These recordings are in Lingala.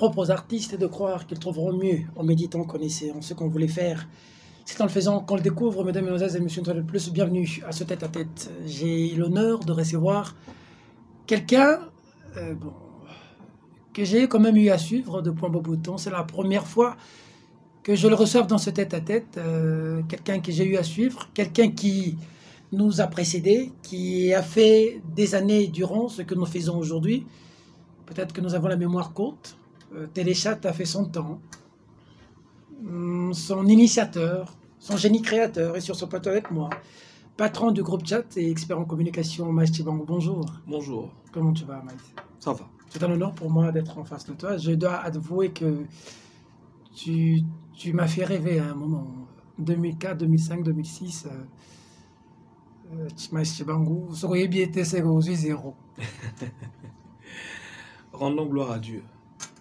propres artistes et de croire qu'ils trouveront mieux en méditant connaissant ce qu'on voulait faire. C'est en le faisant qu'on le découvre, mesdames, et messieurs, de plus, bienvenue à ce tête-à-tête. J'ai l'honneur de recevoir quelqu'un euh, que j'ai quand même eu à suivre de point beau bouton. C'est la première fois que je le reçois dans ce tête-à-tête. Euh, quelqu'un que j'ai eu à suivre, quelqu'un qui nous a précédés, qui a fait des années durant ce que nous faisons aujourd'hui. Peut-être que nous avons la mémoire courte, euh, Téléchat a fait son temps, mm, son initiateur, son génie créateur est sur son plateau avec moi, patron du groupe chat et expert en communication Maïs Chibango. Bonjour. Bonjour. Comment tu vas Maïs Ça va. C'est un honneur pour moi d'être en face de toi. Je dois avouer que tu, m'as fait rêver à un moment. 2004, 2005, 2006, Maïs 0. Rendons gloire à Dieu.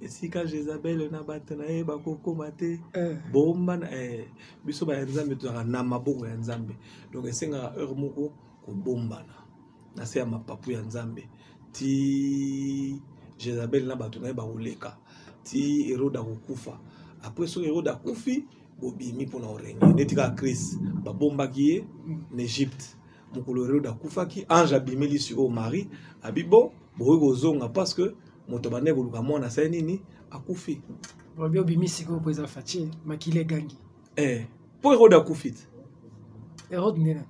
esika jezabele na bato na ye bakokoma te eh. bomba na eh, biso baya nzambe tozalaka na maboko ya nzambe donc esengaka heure moko kobombana na se ya mapapu ya nzambe ti jezabele na bato na ye bakoleka ti erode akokufa apres soki erode akufi bobimi mpona orenge neti kaka krist babombaki ye mm. na egypte mokolo erode akufaki ange abimeli sikoyo marie abi bo bokoki kozonga parce que moto abandaki koluka mwana asali nini akufi bobi obimi sikoyo mpo eza faci makila egangi eh, mpo erode akufi te erode nde nani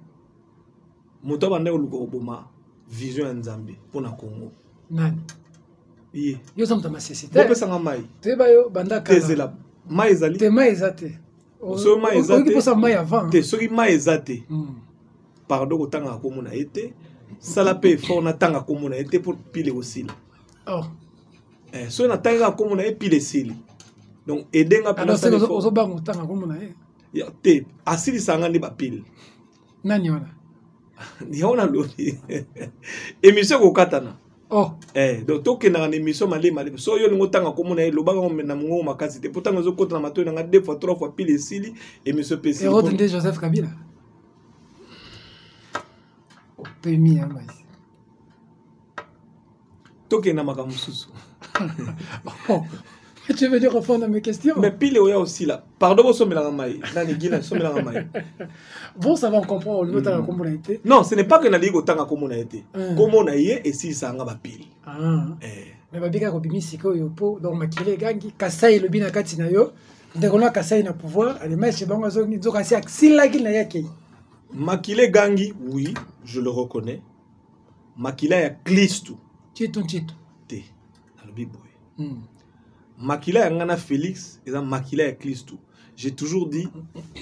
moto abandaki koluka koboma vision ya nzambe mpo na congo nani ye yo oza moto ya masese te opesanga mai toyeba yo bandaka tezela mai ezali te mai eza te Oh, soki mai eza te te soki mai eza te hmm. pardon kotangaka nkombo na ye te sala mpe effort natanga nkombo na ye te mpo pile kosila oh. eh, soki natangi kaka nkombo na ye pile esili donc edenga mpe te asilisa nga nde bapile nani wana yango nalobi émission ekokatana oh. eh, donc tokendaka na émission malema malema so yo olingi otanga nkombo na ye lobaka yango na mongongo makasi te mpo ntango ezokota na matoi na ngai deux fois trois fois pile esili émission mpe esili erote nde joseph kabila opemi ya mai tokende na makambo mosusu tu veux dire répondre à mes questions mais pile oya aussi là pardon bosomelaka mai nani gina somelaka mai bon ça va on comprend olingi otanga hmm. kombo na ye te non ce n'est pas que nalingi kotanga kombo na ye te hmm. kombo na ye esilisaka nga bapile ah. eh. mais babika kobimi sikoyo mpo donc makili egangi kasai elobi na kati na yo ndeko na kasai na pouvoir alemaiche bango azongi nzoka asi asilaki na ye akei makili egangi oui je le reconnais makila ya klistu nceto nceto te nalobi boye mm. makila ya ngai na félix eza makila ya klistu j'ai toujours dit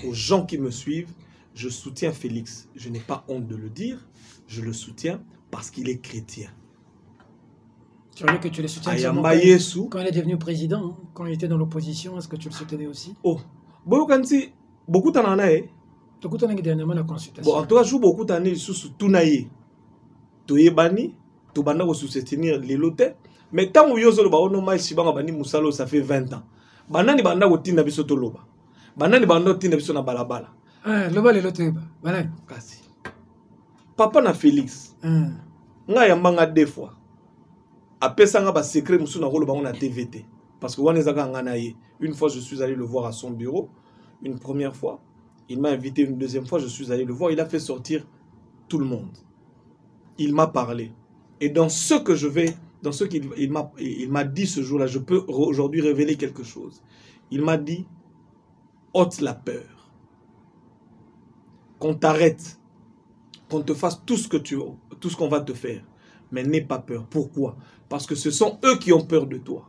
aux gens qui me suivent je soutiens félix je n'ai pas honte de le dire je le soutiens parce qu'il est chrétien Tu as vu que tu le soutiens Ayamba quand, Yesu. quand il est devenu président, quand il était dans l'opposition, est-ce que tu le soutenais aussi Oh, boyokanisi bokutanaka na ye tokutanaki dernièrement na consultation bon en tout cas jour bokutani lisusu tuna ye toyebani tobanda kosustenir lelo te mais ntango yo ozoloba ono mai sibanga bandi mosala oyo ça fait 20 ans banani banda kotinda biso toloba banani banda kotinda biso na balabala ah, loba lelo toyeba banani kasi papa na félix hmm. ngai yambanga deux fois apesanga basecret mosusu nakoloba yango na tv te parce que wana ezaka ngai na ye une fois je suis allé le voir à son bureau une première fois il m'a invité une deuxième fois je suis allé le voir il a fait sortir tout le monde il m'a parlé et dans ce que je vais, dans ce qu'il m'a dit ce jour-là, je peux aujourd'hui révéler quelque chose. Il m'a dit, ôte la peur. Qu'on t'arrête, qu'on te fasse tout ce que tu tout ce qu'on va te faire, mais n'aie pas peur. Pourquoi Parce que ce sont eux qui ont peur de toi.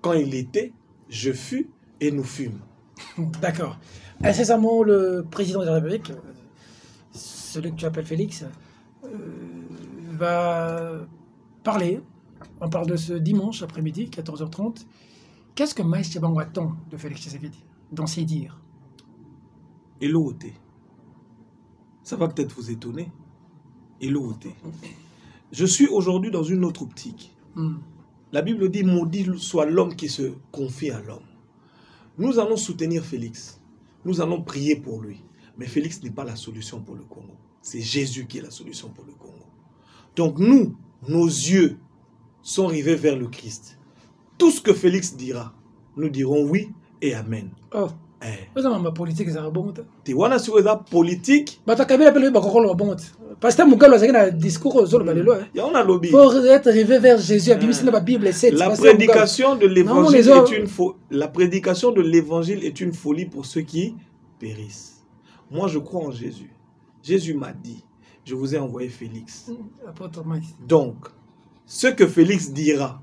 quand il était, je fus et nous fûmes. D'accord. Incessamment, le président de la République, celui que tu appelles Félix, euh, va parler. On parle de ce dimanche après-midi, 14h30. Qu'est-ce que Maïs Tchebango attend de Félix Tshisekedi dans ses dires l'autre, Ça va peut-être vous étonner. l'autre, Je suis aujourd'hui dans une autre optique. Hmm. La Bible dit Maudit soit l'homme qui se confie à l'homme. Nous allons soutenir Félix. Nous allons prier pour lui. Mais Félix n'est pas la solution pour le Congo. C'est Jésus qui est la solution pour le Congo. Donc nous, nos yeux sont rivés vers le Christ tout ce que Félix dira, nous dirons oui et amen oh. Eh. oza mamba politike ezalaka bongo te te wana sikoyo eza politike bato ya kabila mpe lobi bakokoloba bongo te pasteur mugalu azalaki na discours ozoloba lelo eh. yango nalobi faut être rivé vers jésus abimisi na babible eh. la prédication de l'évangile est une la prédication de l'évangile est une folie pour ceux qui périssent moi je crois en jésus jésus m'a dit je vous ai envoyé félix mm, donc ce que félix dira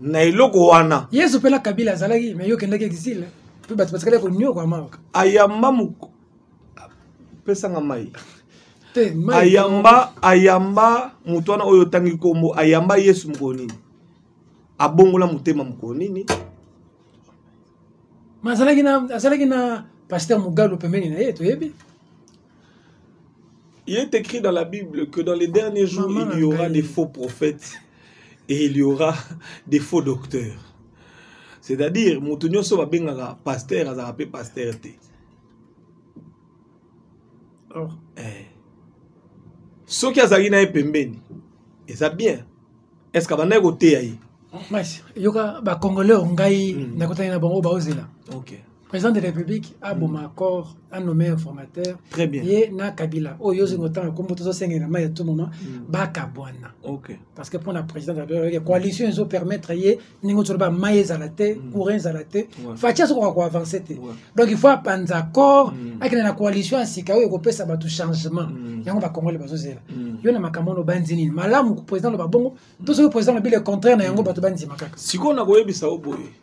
na eloko wana yesu mpe na kabila azalaki me yo okendaki exile mpe bato batikali konyokwama kaka ayamba moko pesanga mai te mai ayamba ayamba moto wana oyo otangi nkombo ayamba yesu mokolo nini abongola motema mokolo nini ma azalaki na azalaki na pasteur mugalu pembeni na ye toyebi Il est écrit dans la Bible que dans les derniers jours, Maman il y aura des faux prophètes et il y aura des faux docteurs. C'est-à-dire, moto nyonso babengaka pasteur azalaka mpe pasteur te. Oh. Eh. Soki azali na ye pembeni, eza bien. Est-ce que abandaki koteya ye? Mas, yoka ba congolais ngai mm. nakotaki na bango baozela. Okay. président de la république aboma accord anome informateur très bien ye na kabila oyo yo ozinga otanga nkombo tozosengela mai ya tout moment mm. bakabwana okay. parce que mpo na président de la république coalition ezo permettre ye ndenge toloba mai ezala te mm. courant ezala te ouais. faci azokoka koavance te ouais. donc il faut apanza accord mm. akende na coalition ya sika oyo ekopesa bato changement mm. yango bakongole bazozela mm. yo na makambo ono banzi nini malamu président loba bongo to soki président lobi le contraire na yango mm. bato bandima kaka sikoyo nakoyebisa yo boye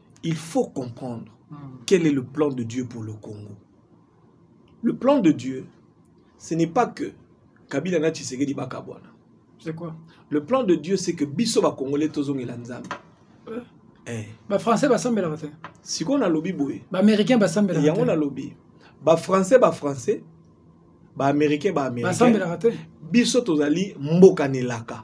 il faut comprendre mm. quel est le plan de Dieu pour le Congo. Le plan de Dieu, ce n'est pas que Kabila na Tshisekedi bakabwana. C'est quoi Le plan de Dieu, c'est que biso ba Congolais tozongela Nzambe. Euh. Eh. Ba Français ba sambela te. Si on a lobby boye. Ba Américains ba sambela te. Yango na lobby. Ba Français ba Français, ba Américains ba Américains. Ba sambela te. Biso tozali mboka nelaka.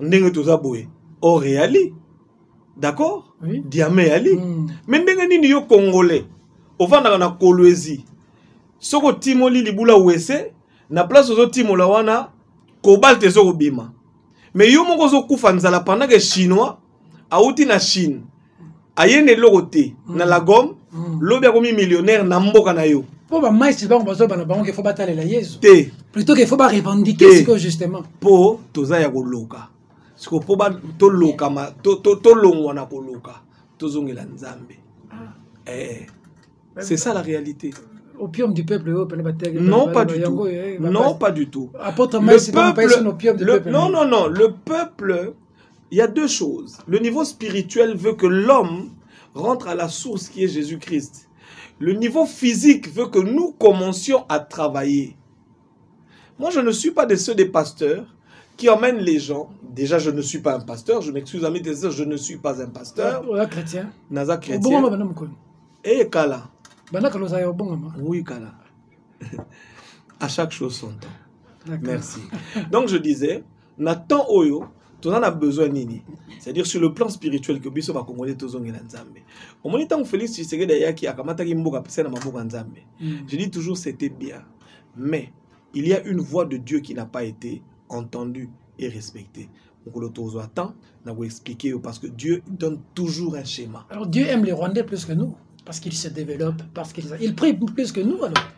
ndenge toza boye or eyali d'accord oui. diama eyali mm. me ndenge nini yo congolais ofandaka na kolwezi soki otimoli libula wese na place ozotimola wana kobalte ezokobima me yo moko ozokufa nzala pendant ke chinois awuti na chine aye na eloko te mm. na lagome mm. lobi akomi millionnaire na mboka na yo mpo bamaisi bango bazoba na bango kefo batalela yesu te plutôt kefo barevendike sikoyo justement mpo toza ya koloka siko mpo tolokama tolongwa na koloka tozongela nzambe ah. eh, c'est ça la réalité opium du peuple oyo pene bateki non pas du tout eh, non pas du tout apôtre maïs le peuple, le, peuple non non non le peuple il y a deux choses. Le niveau spirituel veut que l'homme rentre à la source qui est Jésus-Christ. Le niveau physique veut que nous commencions à travailler. Moi, je ne suis pas de ceux des pasteurs qui emmènent les gens. Déjà, je ne suis pas un pasteur. Je m'excuse, amis des je ne suis pas un pasteur. Naza chrétien. chrétien. Et balaka lozala ya obongama oui kala à chaque chose son temps merci donc je disais na temps oyo toza na besoin nini c'est-à-dire sur le plan spirituel que biso bakongole tozongela nzambe omoni ntango félix tshisekedi ayaki akamataki mboka apesa na maboko ya nzambe mm. je dis toujours c'était bien mais il y a une voix de dieu qui n'a pas été entendue et respectée mokolo tozwa temps na koexplike yo parce que dieu donne toujours un schéma alors dieu aime les rwandais plus que nous parce qu'ils se développent parce qu'ils ils prient plus que nous alors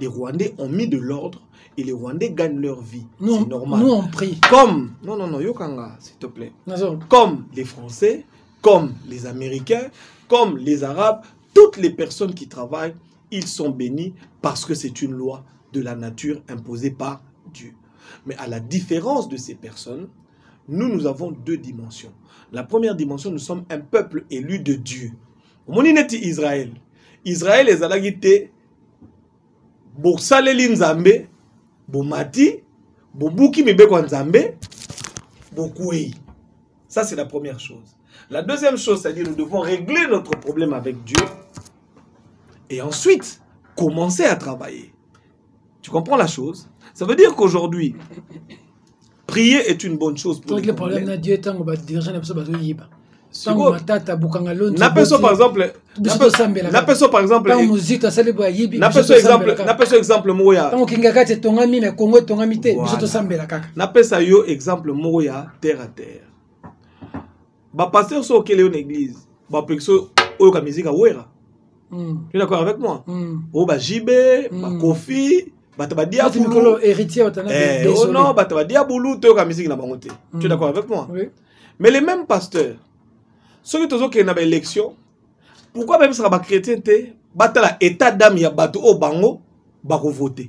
Les Rwandais ont mis de l'ordre et les Rwandais gagnent leur vie. C'est normal. Nous, on prie. Comme, non, non, non, Yokanga, s'il te plaît. comme les Français, comme les Américains, comme les Arabes, toutes les personnes qui travaillent, ils sont bénis parce que c'est une loi de la nature imposée par Dieu. Mais à la différence de ces personnes, nous, nous avons deux dimensions. La première dimension, nous sommes un peuple élu de Dieu. Israël. Israël israel ezalaki te Mati, nzambe bomati bobuki ça c'est la première chose la deuxième chose c'est à dire nous devons régler notre problème avec dieu et ensuite commencer à travailler tu comprends la chose ça veut dire qu'aujourd'hui prier est une bonne chose pour le problème na Dieu tango ba dirigeants na biso bazo yiba tango matata bukanga lonzo na peso par exemple na peso par exemple tango muzito asali bo yibi na peso exemple na peso exemple moko ya tango kingaka te tongami mais Congo tongami te biso to sambela kaka na pesa yo exemple moko ya terre à terre ba pasteur so okele yo na église ba pekisa oyo ka musique awera mm. tu es d'accord avec moi mm. o oh, ba JB mm. ba Kofi bato badia bulu eh, oh non bato badia bulu toyoka musique na bango te mm. tu es mm. d'accord avec moi oui. mais les mêmes pasteurs soki tozokende na baélection pourquoi babebisaka bachrétien te batala état d'âme ya bato oyo bango bakovote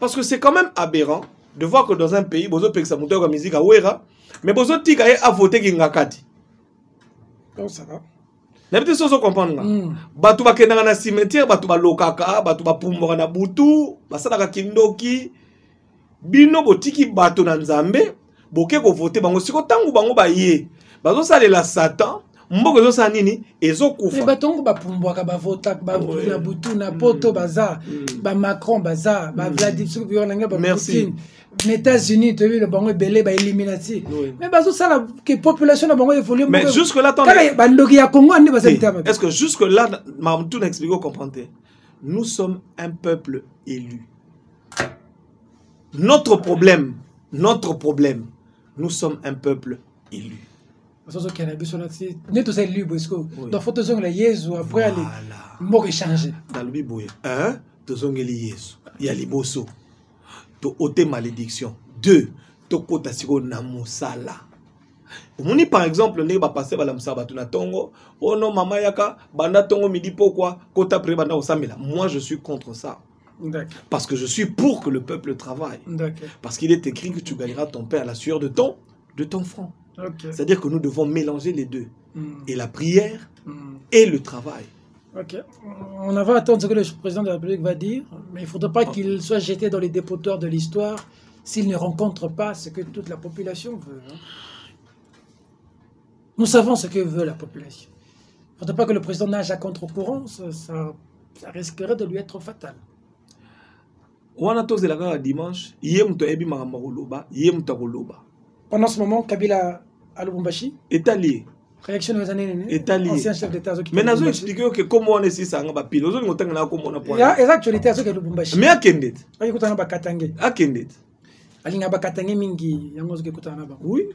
parce que c'est quand même aberrant de voir que dans un pays bozopekisa moto yoka musique awera mais bozotika ye avote kingakati nayebi te soso comprendre nga mm. bato bakendaka na cimetière bato balokaka bato bapumbwaka na butu basalaka kindoki bino botiki bato na nzambe boke kovote bango siko ntango bango baye bazosalela satan mboka ezosala nini ezokufa bato yango bapumbwaka bavota na ah butu na poto mm. baza mm. bamacron baza mm. bavladimir baputin na états-unis toyebi na bango ebele baeliminati mais bazosala ke population na bango évolue bandoki ya congo nde baza litama est ce que jusque là mamutu na explique ocomprendre te nous sommes un peuple élu notre problème notre problème nous sommes un peuple élu bazozokende biso nati nde toza élu boye sikoyo donc fo tozongela yezu après ale mboka echange nalobi boye un tozongeli yezu ya liboso to ote malédiction deux tokota sikoyo na mosala omoni par exemple ndenge bapaster balamusaka bato na ntongo ono oh mama yaka banda ntongo midi pokwa kota pre banda kosambela moi je suis contre ça Parce que je suis pour que le peuple travaille. Parce qu'il est écrit que tu gagneras ton père la sueur de ton, de ton front. C'est-à-dire que nous devons mélanger les deux. Hmm. Et la prière hmm. et le travail. On va attendre ce que le président de la République va dire, mais il ne faudrait pas ah. qu'il soit jeté dans les dépotoirs de l'histoire s'il ne rencontre pas ce que toute la population veut. Hein. Nous savons ce que veut la population. Il ne faudrait pas que le président nage à contre-courant, ça, ça, ça, risquerait de lui être fatal. wana tozela kaka dimanche ye moto ayebi makambo akoloba ye moto akoloba pendant ce moment kabila à lubumbashi etali ye réaction oyo eza nini etali ancien chef d'état azoki mais nazo explique yo ke kombo wana esisanga bapile ozolinga otanga na kombo na point eza actualité azoki lubumbashi mais akende te ayi kutana bakatange akende te alinga bakatange mingi yango azoki kutana na bango oui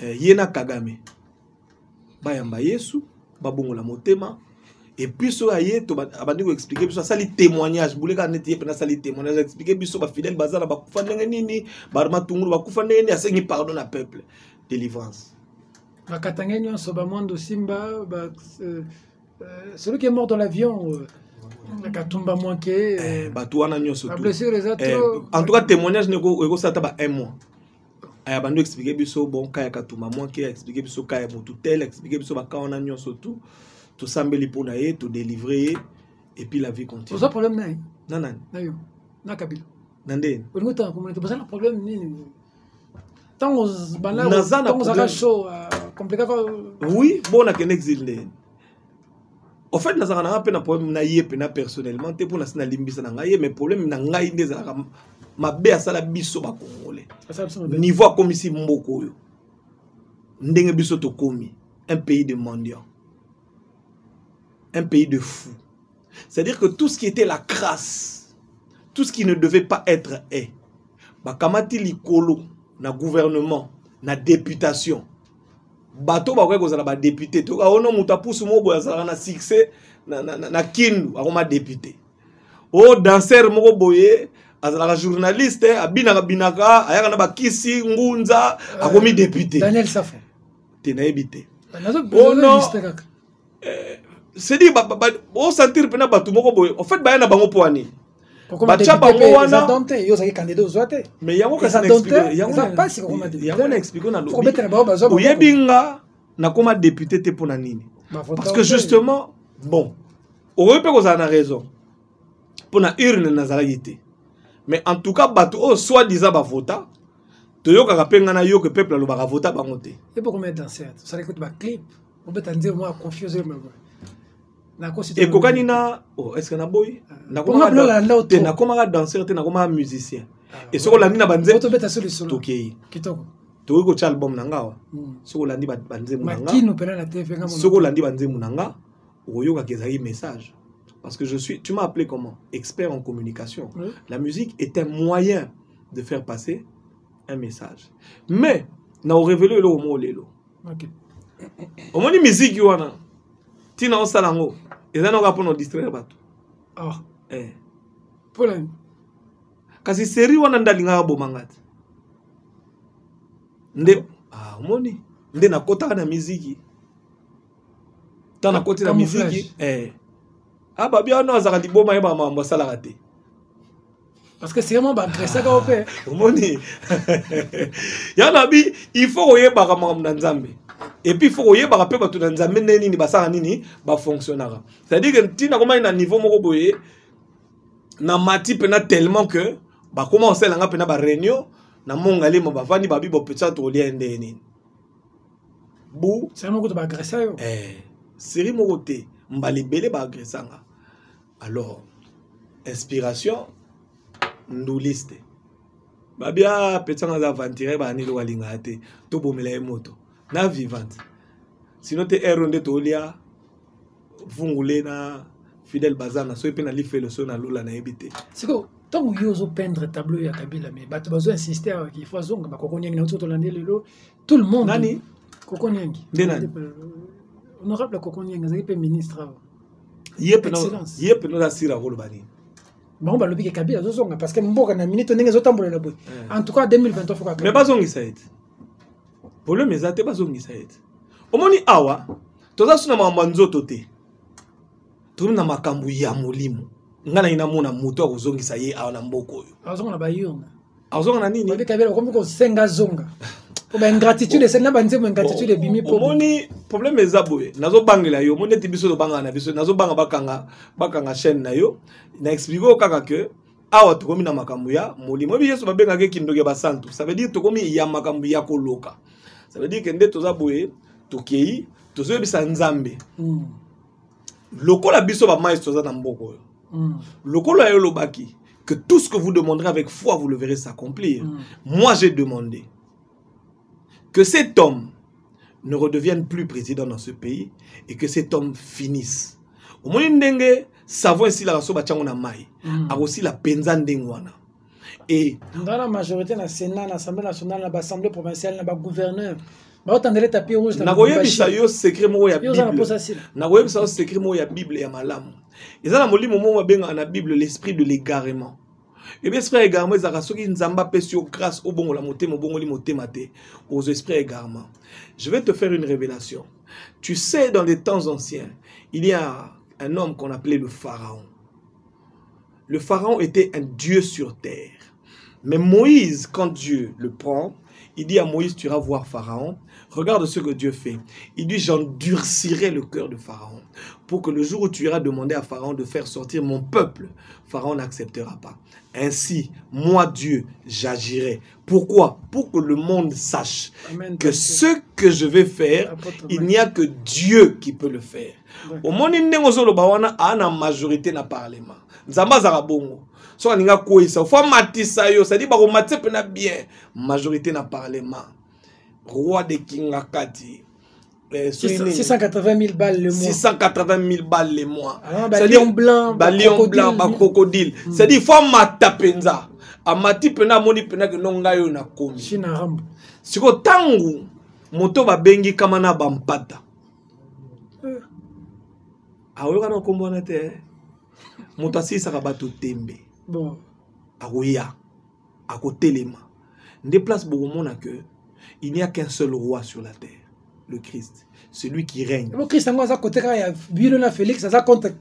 eh, ye na kagame bayamba yesu babongola motema epuis oyo aye abandi koexplike biso asali témoignage boleka neti ye mpena asali témoignage aexplike biso bafidèle baza na bakufa ndenge nini bamatungulu bakufa ndenge nini asengi pardon na peuple délivrance bakatangais nyonso bamwando simba ba, euh, Euh, celui qui est mort dans l'avion euh, katumba manke eh, euh, bato wana nyonso blessure eza eh, trop en tout cas témoignage ekosala ata ba un mois aya eh, bando explike biso bon ka ya katumba manke explike biso ka ya motu tel explike biso baka wana nyonso tout tosambeli mpo na ye todelivre ye et puis la vie continue oza problème na ye na nani na yo na kabila na ndeni olingi otanga komonete bozala problème nini ntango naza na problème show euh, compliqué ko oui bon nakende exil ndeni en fait nazalaka nanga mpe na problème na ye mpe na personnellement te mpo nasi nalimbisa na ngai ye mais problème na ngai nde ezalaka mabe asala biso bacongolais niveau akomisi mboka oyo ndenge biso tokomi un pays de mendiant un pays de fou c'est-à-dire que tout ce qui était la crasse tout ce qui ne devait pas être est bakamati likolo na gouvernement na députation bato bakoki kozala badepute toyoka ono moto apusu moko boye azalaka na succès na, na, na, na kindu akoma depute o oh, danser moko boye azalaka journaliste eh, abinaka binaka ayaka na bakisi ngunza akomi euh, depute daniel safo te nayebi te ah, ono eh, c'est dire au sentir pena batu moko boye en fait baya na bango po ani batya bango wana yo ozali kandida ozwa te mais yango kasi yango na explike na lobi oyebi nga nakoma député te mpo na nini parce que justement bon okoki mpe kozala na raison mpo na urne nazalaki te mais en tout cas bato oyo soit disant bavota toyokaka mpe ngai nayoke peuple alobaka vota bango te obeta nzembo mwa confio ozolema boye ekokani na oh, estce naboyi ah. nakomaka nakomaka danseur te nakomaka musicien ah, e soki olandi na banzemtokei tokoki kotya album na nga wa hmm. soki olandi banzembo na nga soki olandi banzembo na nga okoyokaka ezalaki message parce que je suis tu m'as appelé comment expert en communication oui. la musique est un moyen de faire passer un message mais na orévele eloko moko lelo okay. omoni miziki wana ntina osala yango eza noka mpona odistraire bato ah. eh. polani kasi seri wana nde alingaka bomanga te nde ah, omoni nde nakotaka na miziki ntango nakoti na miziki eh. ababi ah, wana azalaka liboma ye bamambo asalaka te parce que sirement bagressaka yo mpe ah, omoni ya nabi il faut koyebaka makambo na nzambe epuis il faut koyebaka mpe bato na nzambe nde nini basala nini bafonctionnaka c'est-à-dire que ntina komaki na niveau moko boye na mati mpena tellement que bakoma kosalelanga mpena bareunion na mongalimo bavandi babi bopetisa tokolia ye ndenge nini bu seri moko te baagressa yo eh, seri moko te mbala ebele baagressa nga alors inspiration nduliste babia petsanga aza aventurier baaneli walingaka te tobomela ye moto na vivante sino te ero nde tolia vungule na fidèle baza na soki mpe na lifelo soki na lola nayebi te sikoyo ntango yo ozopendre tableau ya kabila me bato bazoinsiste awa kifo azonga bakoko ndenge na yo soki tolandi lelo tout le monde nani koko nyangi nde nani honorable koko nyangi azali mpe ministre awa ye mpe noza sira koloba nini bango balobi ke kabila azozonga parce que mboka na minute ndenge ezotambolela boye eh. en tout cas 2023 foka mais bazongisa ye te problème eza te bazongisa ye te omoni awa toza suna makambo ya nzoto te tomi na makambo ya molimo ngai nangi namona moto ya kozongisa ye awa na mboka oyo azonga na bayurna azonga na nini kabila okomi kosenga zonga ingratitude esali na banzembo ingratitude ebimi omoni problème eza boye nazobangela yo omoni ete biso tobangana na biso nazobanga bakanga bakanga chaîne na yo na explike oyo kaka ke awa tokomi na makambo ya molimo oyebi yesu babengaka ekindoki ya basantu ça veut dire tokomi ya makambo ya koloka ça veut dire ke nde toza boye tokei tozoyebisa nzambe mm. lokola biso ba maestro aza na mboka oyo mm. lokola yo lobaki que tout ce que vous demanderez avec foi vous le verrez s'accomplir mm. moi j'ai demandé que cet homme ne redevienne plus président dans ce pays et que cet homme finisse omoni ndenge savon esilaka so batyango na mai mm. akosila mpenza ndenge wana et nga na majorité na sénat na assemblée nationale na baassemblée provinciale na bagouverneur baotandele tapi rouge nakoyebisa yo secret moko ya bible nakoyebisa yo secret moko ya bible ya malamu eza na molimo moko babengaka na bible l'esprit de l'égarement ebi esprit ya égarement ezalaka soki nzambe apesi yo grâce obongola motema obongoli motema te ozo esprit ya égarement je vais te faire une révélation tu sais dans les temps anciens il y a un homme qu'on appelait le pharaon le pharaon était un dieu sur terre mais Moïse, quand Dieu le prend, il dit à Moïse, tu iras voir Pharaon, Regarde ce que Dieu fait. Il dit, j'endurcirai le cœur de Pharaon pour que le jour où tu iras demander à Pharaon de faire sortir mon peuple, Pharaon n'acceptera pas. Ainsi, moi Dieu, j'agirai. Pourquoi Pour que le monde sache Amen, que ce que je vais faire, il n'y a que Dieu qui peut le faire. Au monde, a la majorité na parlement. Nzamba Zarabongo. So alinga kwesa, faut matisa yo, ça dit bako matse pena bien. Majorité na parlement. Roi de Kingakati. Eh, 680 000 balles le mois. 680 000 balles le mois. Ah, bah, lion blanc, bah, lion blanc, bah, crocodile. Mm. C'est-à-dire, il faut amata penza. Amati pena, amoni pena, que non gayo na komi. China rambo. Siko tangu, moto ba bengi kama na bampata. Euh. Aoyoka na kombo na te. Eh. Moto asisaka bato tembe. Bon. Akoya. Akotelema. nde place bokomona que il n'y a qu'un seul roi sur la terre le christ celui qui règne le christ yango aza kote kaka ya bilo na félix aza contre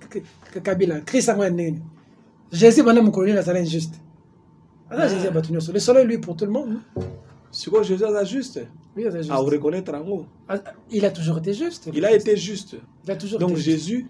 kabila christ yango ya ndenge nini jésus banda mokolo nini azala injuste aza jésus ya bato nyonso le soleil lui pour tout le monde sikoyo jésus aza juste oui, aza juste. Ah, reconnaître yango ah, il a toujours été juste il a été juste il a toujours donc été jésus juste.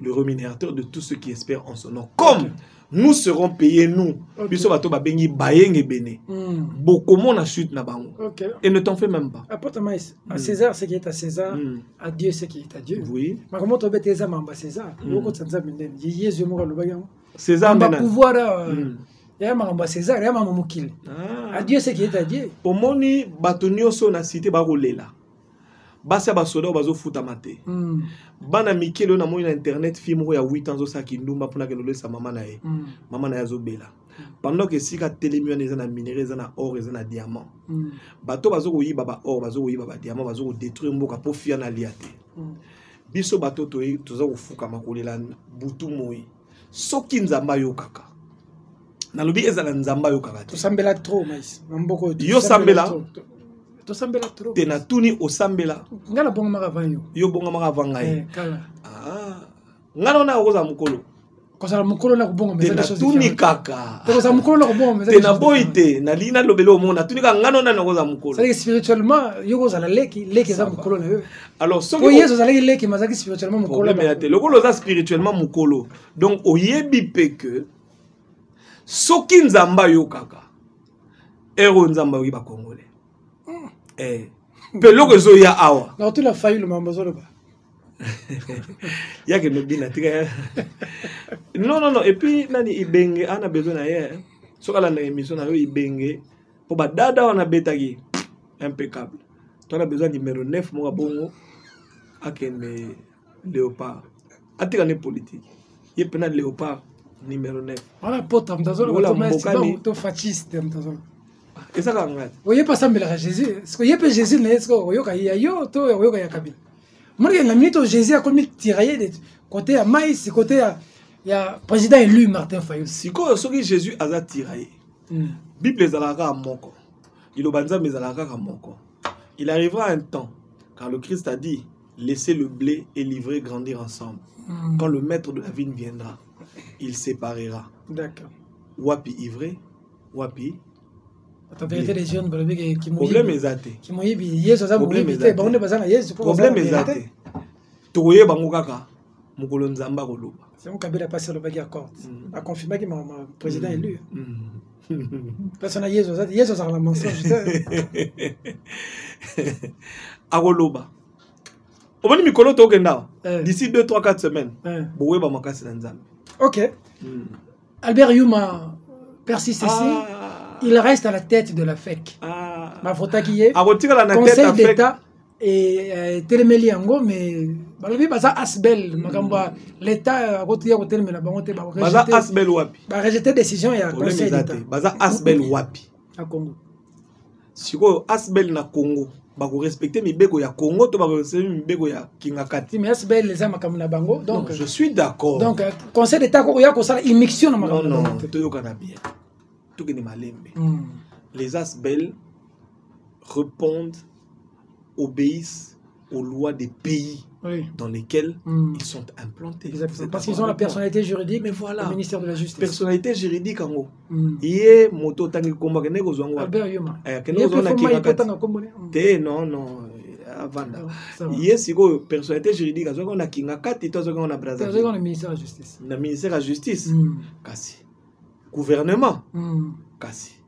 le rémunérateur de tout ce qui espère en son nom comme okay. nous serons payés nous okay. biso bato babengi bayengebene mm. bokomona suite na bango okay. et ne t'en fais même pas apporte mais à mm. césar ce qui est à césar mm. à dieu ce qui est à dieu oui makambo tobete eza mamba césar hmm. okotisa nzambe ndeni ye yesu moko alobaki yango césar mba pouvoir euh, mm. ya makambo ya césar ya makambo mokili ah. à dieu ce qui est à dieu omoni bato nyonso na site bakolela basi ya basoda oyo bazofutama te mm. bana mike leo namoni na internet fille moko ya 8 ans azosala kindumba mpona akende olesa mama na ye mm. mama na ye azobela mm. pendant ke esika telemi wana eza na minere eza na or eza na diamant mm. bato bazo koyiba ba or bazo koyiba ba diamant bazo kodetruire mboka mpo fia na lia te mm. biso bato toza kofukama kolela butu moi mm. soki nzambe ayokaka nalobi ezala nzambe ayokaka tosambela trop mais mamboko yo sambela tosambela trop te natuni osambela ngai nabongamaka avant yo yo obongamaka avant ngai eh, kala ah. ngai naona okozala mokolo kozala mokolo na kobongamatuni kaka tokozala mokolo na kobongate naboyi te nalingi nalobela omona natuni kaka ngai naona nakozala mokolo spirituellement yo kozala leki leki eza mokolo na yo alors soki po yesu azalaki leki mais azalaki spirituellement mokolo mais te lokola oza spirituellement mokolo donc oyebi mpe que soki nzambe ayokaka ere oyo nzambe ayoki bacongolais hmm. eh. mpe eloko ezoya awa nakotula fayulu mambo ozoloba yake nobina tika ya non non non epuis nani ibenge ana besoin na ye soki alanda émission na yo ibenge mpo badada wana abetaki impeccable to na besoin numero 9 moko bongo akende léopard atika ne politique ye mpena léopard numero 9 wana pota mtazolotofachiste mtazolo eza kaka ngai oye mpe asambelaka jésus siko ye mpe jésus na ye siko okoyoka ya yo to okoyoka ya kabila monike na minute oyo jésus akomi tiraye de kote ya mais kote ya ya président élu martin fayul sikoyo soki jésus aza tiraye mm. bible ezalaka kaka moko liloba nzambe ezalaka kaka moko il arrivera un temps car le christ a dit laissez le blé et l'ivraie grandir ensemble mm. quand le maître de la vigne viendra il séparera d'accord wapi ivraie wapi vérité des jeunes balobi problème eza te kimoyibi yesu aza moyibi te bango nde baza na yesu problème eza te tokoyeba yango kaka mokolo nzambe akoloba yango kabila mpasi alobaki accord mm. aconfirmaki président mm. élu mpasi mm. na yesu azati yesu azalaka na mensonge te akoloba omoni mikolo tokenda awa eh. d'ici 2 3 4 semaine eh. boyeba makasi na nzambe ok Albert Yuma persiste ah. ici. Il reste à la tête de la FEC. Ah. Mafotaki ye. Akotikala na tête ya FEC. Conseil d'État et euh, telemeli yango mais balobi baza asbel makambo ya l'état akotiya euh, kotelemela bango te barejete décision ya conseil d'état baza asbel wapi na congo sikoyo asbel na congo bakorespecte mibeko ya congo to bakorespecte mibeko ya kingakati mais asbel eza makambo na bango donc non, je suis d'accord donc euh, conseil d'état koko ya kosala immixtion na makambo non non toyokana bien tokende malembe mm. les asbel répondent obéissent aux lois des pays oui. dans lesquels mm. ils sont implantés. Exactement. Parce qu'ils ont la personnalité juridique mais voilà. au ministère de la Justice. Personnalité juridique en gros. Mm. Ye moto tangi komba kene ko zongo. Albert Yuma. Eh kene ko zongo na kaka. Hmm. Te non non avanda. Ah, Ye siko personnalité juridique azo ko na kinga kati to azo ko na Brazzaville. Azo ko na ministère de la Justice. Na ministère de la Justice. Mm. Kasi gouvernement. Mm. Kasi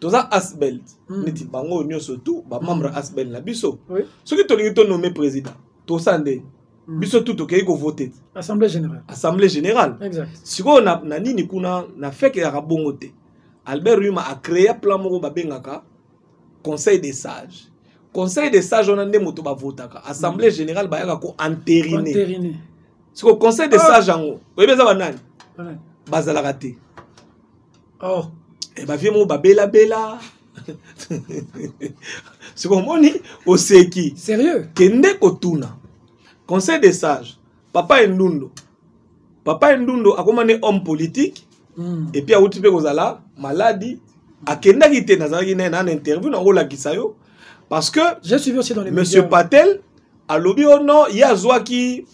toza asbel mm. neti bango oyo nyonso tu bamembre mm. asbel na biso oui. soki tolingi tonome président tosa nde mm. biso tu tokei kovote assemblée générale assemblée générale sikoyo na, na nini kuna na feke yaka bongo te albert yuma acréa plan moko babengaka conseil des sages conseil des sages wana nde moto bavotaka assemblée mm. générale bayaka ko enterine sikoyo conseil des ah. sages yango oyebi eza banani bazalaka te oh eh, ba vieux moko ba bela bela sikoyo omoni oseki sérieux kende kotuna conseil des sages papa endundo papa endundo akoma ne homme politique mm. epuis awuti mpe kozala maladi akendaki te nazalaki naye na na interview nango olakisa yo parce que je suivi aussi dans les monsieur médias. patel alobi o oh non ye azwaki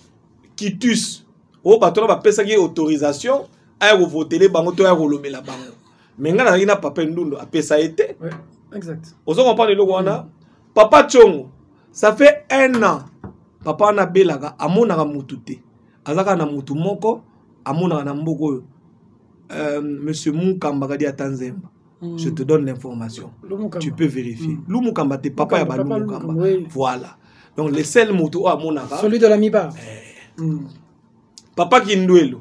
kitus oyo bato wana bapesaki autorisation aya kovotele bango to aya kolobela bango me ngai nazalaki na papa endundu apesa ye te ozo comprendre eloko wana mm. papa congo ça fait un an papa wana abelaka amonaka mutu te aza kaka na mutu moko amonaka na mboka oyo euh, monsieur mukamba kadi ata nzemba mm. je te donne l'information tu peux vérifier mm. lumukamba te papa ya balumukamba voilà donc le seul moto oyo amonaka celui de la miba eh. mm. papa kindwelo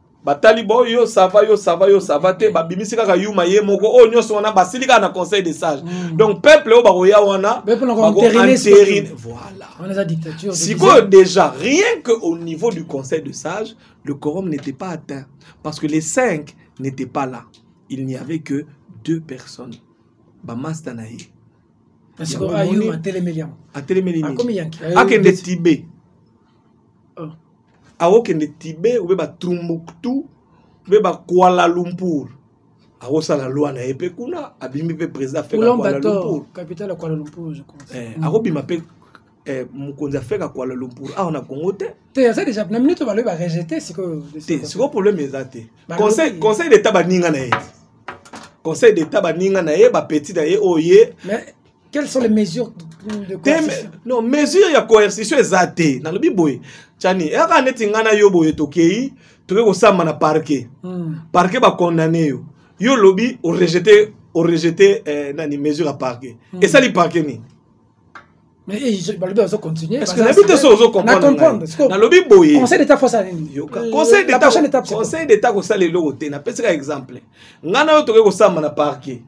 batali bo yo sava yo sava yo sava te babimisi kaka yuma ye moko oyo nyonso wana basili kaka na conseil de sage mm. donc peuple oyo bakoya wana sikoyo déjà rien que au niveau du conseil de sage le quorum n'était pas atteint parce que les cinq n'étaient pas là il n'y avait que deux personnes bamasta na ye atelemeli akende tibe oh. akokende tibe obe batumbuktu obe bakuala lumpur akosala loi na ye mpe kuna abimi mpe président eh, mm. akobima mpe eh, mokonzi afeka kuala lumpur awa na congo te te aza déjà na minute balobi barejete sikoyo te sikoyo problème eza te conseil conseil d'état baninga na ye conseil d'état baninga na ye bapeti na ye oyo ye quelles sont les mesures de coercition non mesure ya coercition eza te nalobi boye cani eyaka neti ngai na yo boye tokei toke kosamba na parke hmm. parke bacondamne yo yo olobi orejete orejete eh, nani mesure ya parke hmm. esali parke nini nayebi te so ozokomprendenalobi boyeconseil d'état kosala eloko te napesaka exemple ngai na yo toke kosamba na parke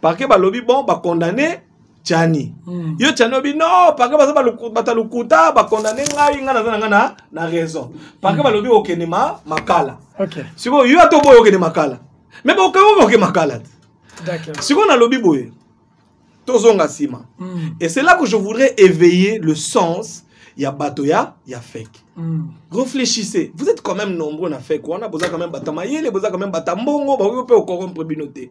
parquet balobi bon ba condamner Chani. Mm. Yo Chani obi non, parce que baza bata lukuta ba condamner ngai nga naza na nga na na raison. Parce que mm. balobi okende ma makala. Okay. Siko yo ato boyo okende makala. Mais ba okango ba okende makala. D'accord. Siko na lobi boye. Tozonga sima. Mm. Et c'est là que je voudrais éveiller le sens ya bato ya ya fake mm. réfléchissez vous êtes quand même nombreux na fake wana boza quand même bata mayele boza quand même bata mbongo bakoki mpe ocorrompre bino te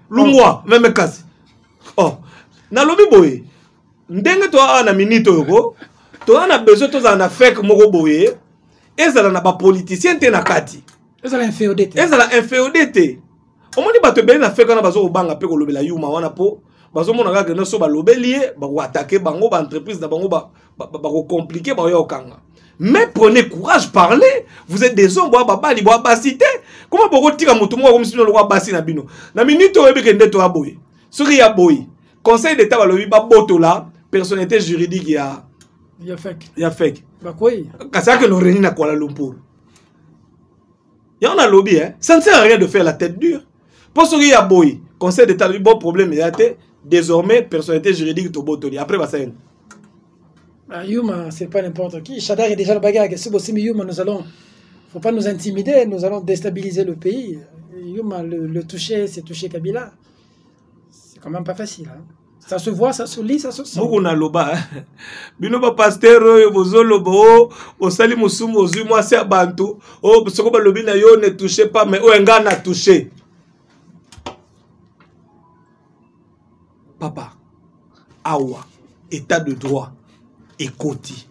lungwa meme kasi oh nalobi boye ndenge toaa na minute oyo ko toza na besoin tozala na fake moko boye ezala na bapoliticien te na kati ezala infeode te ezala infeode te omoni bato ebele na fake wana bazo kobanga mpe kolobela yuma wana mpo bazomona kaka kende so balobeli ye bakoatake bango baentreprise na bango bakocomplike baoya okanga mais prenez courage parlez vous êtes des hommes boa babali boa basi te koma bokotika moto moko akomisi bino lokola basi na bino na minute oyo oyebike nde toya boye soki ya boye conseil d'état balobi babotola personnalité juridique ya ya fake ya fake kasi akende oreni na kuala lumpur Il y a lobby, hein. ça ne sert à rien de faire la tête dure qu'il y a boye conseil d'état problème, il y a été. désormais personnalité juridique tobotoli après vas Ah, bah, Yuma, c'est pas n'importe qui. Chadar est déjà le bagage. Si vous Yuma, nous allons. faut pas nous intimider, nous allons déstabiliser le pays. Yuma, le, le toucher, c'est toucher Kabila. c'est quand même pas facile hein? ça se voit ça se lit ça se sent moko naloba bino bapasteur oyo bozoloba o osali mosumu ozwi mwasi ya bantu o soko balobi na yo ne touche pas mais oyo engai na touche papa awa état de droit ekoti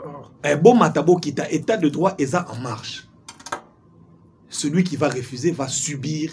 oh. eh, bomata bokita état de droit eza en marche celui qui va refuser va subir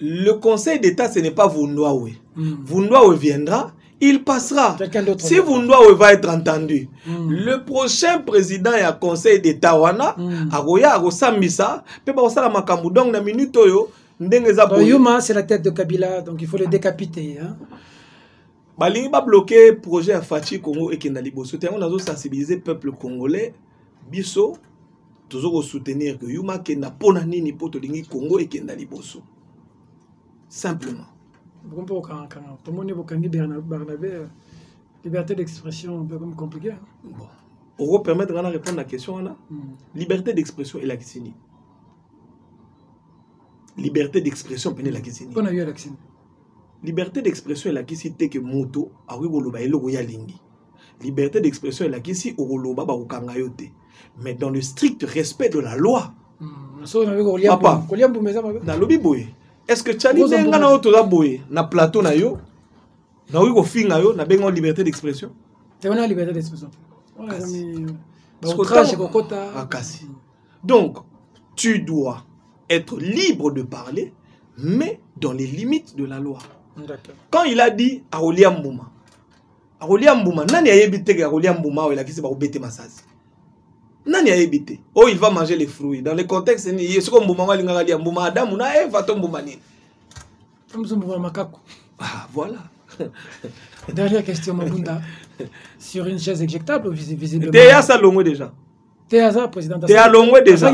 le conseil d'état ce n'est pas vunduawe mm. vunduawe viendra il passera si vunduawe va être entendu mm. le prochain président ya conseil d'état wana mm. akoya akosambisa mpe bakosala makambo donc na minute oyo ndenge eza yuma c'est la tête de kabila donc il faut le décapiter hein? balingi babloke projet ya faci congo ekenda liboso te yango nazosensibilize peuple congolais biso tozo kosoutenir ke yuma akenda mpo na nini mpo tolingi congo ekenda liboso simplement bokompe kokangakanga tomoni bokangi barnabe liberté d'expression mpe comme compliqué bon okopermettre nga na répondre na question wana hmm. liberté d'expression elakisi nini liberté d'expression mpene elakisi nini mpo na yo elakisi nini liberté d'expression elakisi te ke moto akoki koloba eloko ye alingi liberté d'expression elakisi okoloba bakokanga yo te mais dans le strict respect de la loi hmm, papa nalobi boye est ce que cani nde nga na oyo toza boye na plateau na yo nakoki kofinga yo nabenga yo liberté d'expression te wana liberté d'expression kasi donc tu dois être libre de parler mais dans les limites de la loi quand il a dit akolia mbuma akolia mbuma nani ayebi te ke akolia mbuma oyo elakisi bakobete masasi nani ayebi te oyo oh, il va manger les fruits dans le contexte nini soko mbuma yango alingaka lia mbuma adamu na eva to mbuma nini mbuma makako ah voilà dernière question mabunda sur une chaise éjectable visiblement te ya salongo déjà te aza president te alongwe déjà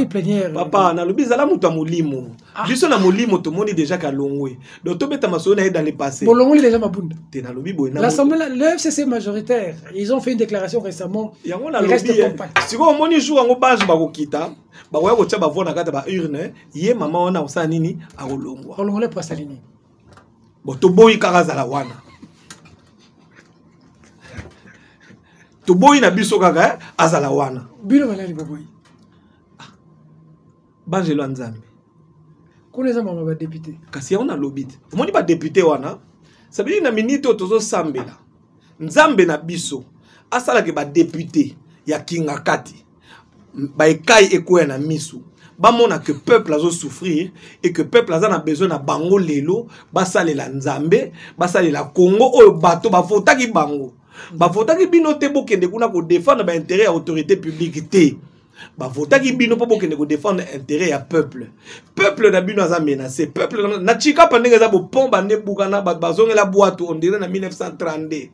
papa nalobi ezala moto ya molimo ah. biso na molimo tomoni déjà ke alongwe donc tobeta masolo na ye dans le passé bolongoli déjà mabunda te nalobi boye l'assemblée le fcc majoritaire ils ont fait une déclaration récemment yango nalobi sikoyo omoni jour yango base bakokita bakoya kotia bavoi na kati ya baurne ye mama wana akosala nini akolongwa olongole po asali nini bo toboyi kaka azala wana toboyi na biso kaka eh? azala wana bino balali boboyi ah. banzelo ya nzambe kuna eza mama badepute kasi yango nalobi te omoni badepute wana sabili na minite oyo tozosambela nzambe na biso asalaka badepute ya kingakati baekai ekweya na misu bamona que peuple azo souffrir et que peuple aza na besoin na bango lelo basalela nzambe basalela congo oyo bato bavotaki bango bavotaki bino te bokende kuna kodefendre baintérêt ya autorité publique te bavotaki bino mpo bokende kodefendre intérêt ya peuple peuple na bino aza menacé peuple na chikapa ndenge eza bopomba nde bukana bato bazongela bwatu ondire na 1932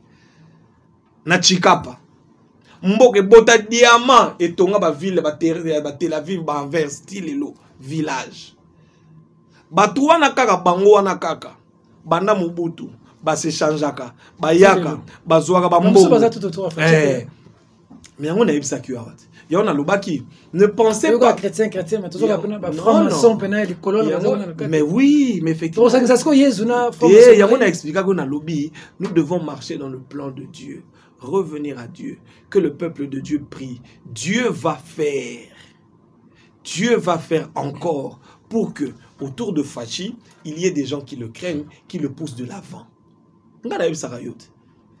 na chikapa mboka ebota diamant etonga baville ya tel aviv baanvers ti lelo village bato wana kaka bango wana kaka banda mobutu basechangeaka bayaka bazwaka bambongo eh. me yango nayebisaki yo awa te yango nalobaki ne pensez pas chrétien chrétien mais tozoka pena ba franc maçon pena likolo la bazo na mais oui mais effectivement to sangisa siko yezu na franc maçon eh yango na expliquer ko na lobby nous devons marcher dans le plan de Dieu revenir à Dieu que le peuple de Dieu prie Dieu va faire Dieu va faire encore pour que autour de Fachi il y ait des gens qui le craignent qui le poussent de l'avant ngana yebisaka yo te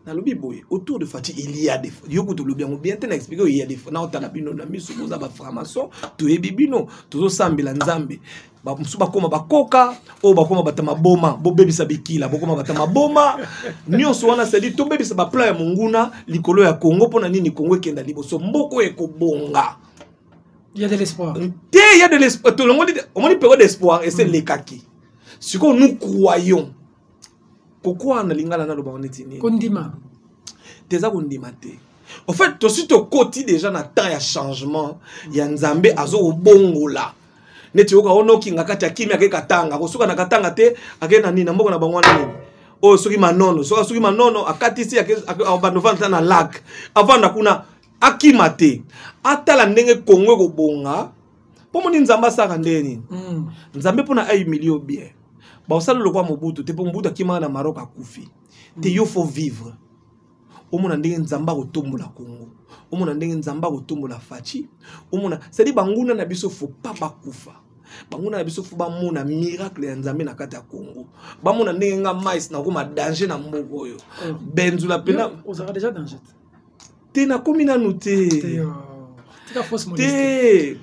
nalobi boye autour de fati il y a des yo kutu olobi yango bien te na explike il y a des na otala bino na miso boza ba franc-maçon toyebi bino tozosambela nzambe mosusu bakoma bakoka oyo bakoma bata maboma bobebisa bikila bokoma bata maboma nyonso wana sadi tobebisa baplan ya monguna likolo ya kongo mpo na nini kongo ekenda liboso mboko ekobonga ya de l'espoir te ya de l'espoir tolongoli omoni periode d'espoir ese mm. elekaki sikoyo nous croyons kokwaa na lingala nalobaka neti nini kondima te eza kondima te en fait tosi tokoti déjà na temps ya changement ya nzambe azokobongola neti oyoka ona okinga kati ya kimi akei katanga akosuka na katanga te akei na nini na mboka na bango wana nini oyo oh, soki manono soki asoki manono akatisi abanda ofanda na lak avanda kuna akima te atala ndenge kongo ekobonga mpo moni nzambe asaka ndenge nini mm. nzambe mpo na ahumilie bien baosala lokwa mobutu te mpo mobutu akimaka na maroc akufi te mm. yo fo vivre omona ndenge nzambe akotombola kongo omona ndenge nzambe akotombola faci omona cetadi banguna na biso fo pa bakufa banguna na biso fo bamona miracle ya nzambe na kati ya congo bamona ndenge nga mais nakoma danger na mboka oyo mm. benzula mpena ozalaka deja danger te nakomi nanu te te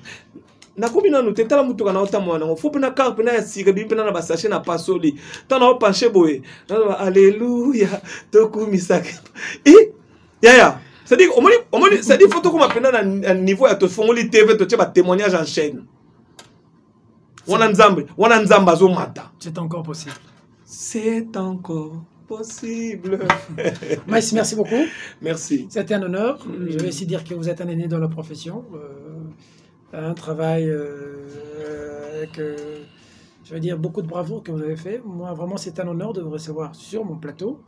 nakomi nanu te tala motuka na otambola nango fo mpena kar mpena ya sika ebibi mpena na basache na pasoli ntango na opanche boye naloba aleluya tokumisaka e eh, yaya cestadire omoni omoni cestadire fo tokoma mpena na niveau ya tofongoli tv totie batémoignage en chaîne wana nzambe wana nzambe azomata c'est encore possible c'est encore possible. Maïs, merci beaucoup. Merci. C'était un honneur. Mmh. Je vais aussi dire que vous êtes un aîné dans la profession. Euh, un hein, travail euh, euh, avec, euh, je veux dire, beaucoup de bravoure que vous avez fait. Moi, vraiment, c'est un honneur de vous recevoir sur mon plateau.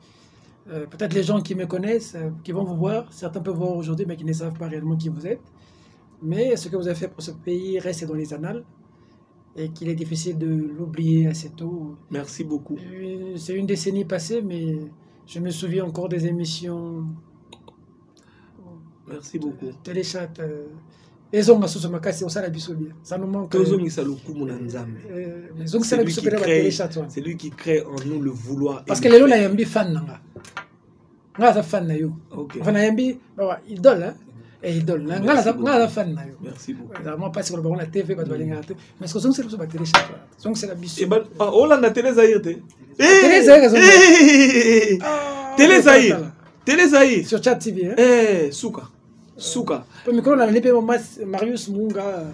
Peut-être les gens qui me connaissent, qui vont vous voir, certains peuvent voir aujourd'hui, mais qui ne savent pas réellement qui vous êtes. Mais ce que vous avez fait pour ce pays reste dans les annales et qu'il est difficile de l'oublier assez tôt. Merci beaucoup. Euh, c'est une décennie passée, mais je me souviens encore des émissions. Merci beaucoup. Téléchat. Euh, ezonga susu makasi osala biso bien ça nous manque tozongisa euh, lokumu na nzambe euh, ezongisa na biso pena batelechat wana c'est lui qui crée en nous le vouloir parce que lelo nayambi fan nanga nga aza fan na yo okay. enfin nayambi bawa idole hein? e eh, idole nga aza fan na yo vraiment mpasi koloba ngo na tv bato balingaka te mais kozongisela biso batele chaque zongisela biso eh, ah, olanda tele zaire te tele zaire tele zaire tele zaire sur chat tv eh, suka suka po mikolo naleli mpe marius munga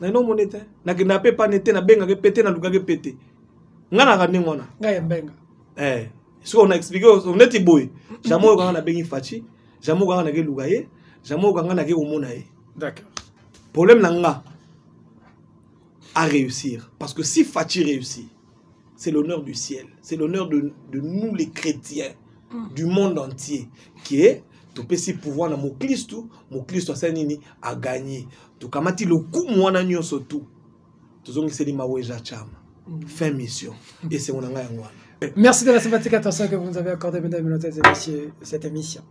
naino omoni te nakendaka mpe pane te nabengaka mpe te nalukaki mpe te ngai naka ndenge wana ngai ya mbenga eh, soki ona explike neti boye jamai oyo kanga nabengi faci jamai oyo kanga nake luka ye jamai oyo kanga nake komona ye problème na nga a réussir parce que si faci réussit c'est l'honneur du ciel c'est l'honneur de, de nous les chrétiens mm. du monde entier qui est topesi pouvoir na moklistu moklistu asali nini aganye tokamati lokumu wana nyonso tu tozongiseli maweja chama mm. fin mission esengo na ngai yango wana merci de la sympathique attention que vous nous avez accordé mesdames et messieurs cette émission